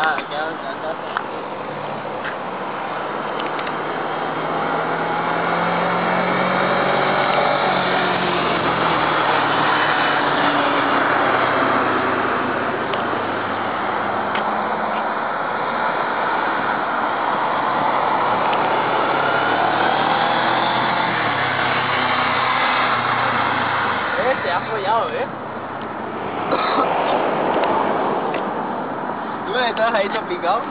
À, kéo dẫn đất. Ê, chả có giáo rồi. Dua yang tahan air topi kau